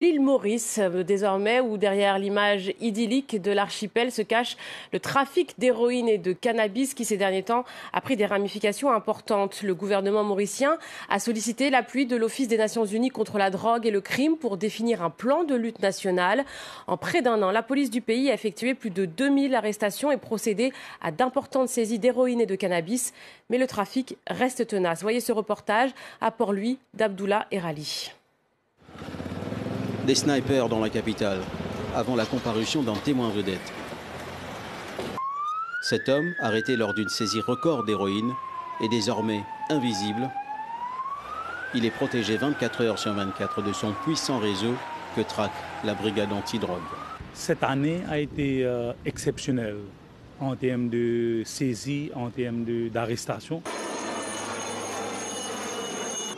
L'île Maurice, désormais, où derrière l'image idyllique de l'archipel se cache le trafic d'héroïne et de cannabis qui, ces derniers temps, a pris des ramifications importantes. Le gouvernement mauricien a sollicité l'appui de l'Office des Nations Unies contre la drogue et le crime pour définir un plan de lutte nationale. En près d'un an, la police du pays a effectué plus de 2000 arrestations et procédé à d'importantes saisies d'héroïne et de cannabis. Mais le trafic reste tenace. Voyez ce reportage à Port-Louis d'Abdullah Erali. Des snipers dans la capitale, avant la comparution d'un témoin vedette. Cet homme, arrêté lors d'une saisie record d'héroïne, est désormais invisible. Il est protégé 24 heures sur 24 de son puissant réseau que traque la brigade antidrogue. Cette année a été euh, exceptionnelle en termes de saisie, en termes d'arrestation.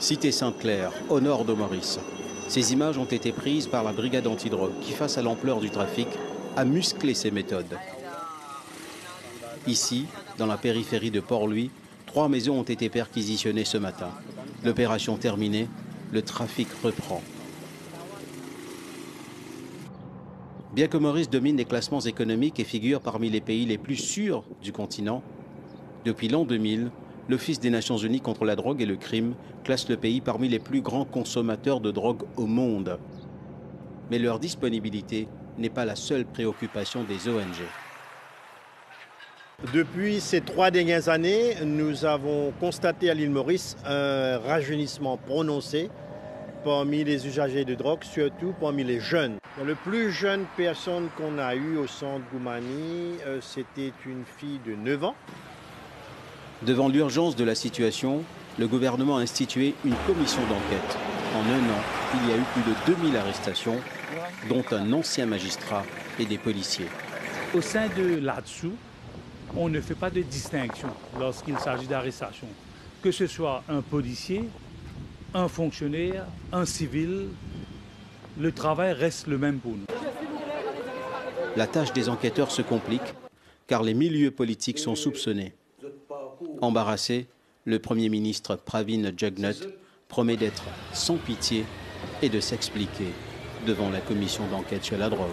Cité Sainte-Claire, au nord de Maurice. Ces images ont été prises par la brigade antidrogue qui, face à l'ampleur du trafic, a musclé ses méthodes. Ici, dans la périphérie de Port-Louis, trois maisons ont été perquisitionnées ce matin. L'opération terminée, le trafic reprend. Bien que Maurice domine les classements économiques et figure parmi les pays les plus sûrs du continent, depuis l'an 2000, l'Office des Nations Unies contre la drogue et le crime classe le pays parmi les plus grands consommateurs de drogue au monde. Mais leur disponibilité n'est pas la seule préoccupation des ONG. Depuis ces trois dernières années, nous avons constaté à l'île Maurice un rajeunissement prononcé parmi les usagers de drogue, surtout parmi les jeunes. Le plus jeune personne qu'on a eue au centre Goumani, euh, c'était une fille de 9 ans. Devant l'urgence de la situation, le gouvernement a institué une commission d'enquête. En un an, il y a eu plus de 2000 arrestations, dont un ancien magistrat et des policiers. Au sein de là-dessous, on ne fait pas de distinction lorsqu'il s'agit d'arrestation. Que ce soit un policier, un fonctionnaire, un civil, le travail reste le même pour nous. La tâche des enquêteurs se complique car les milieux politiques sont soupçonnés. Embarrassé, le Premier ministre Pravin Jugnut promet d'être sans pitié et de s'expliquer devant la commission d'enquête sur la drogue.